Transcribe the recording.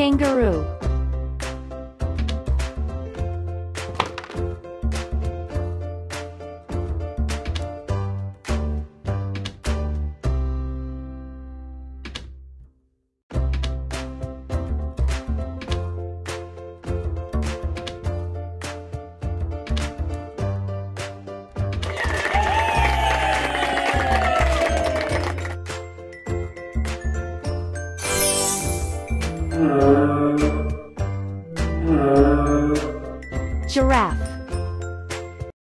Kangaroo. Giraffe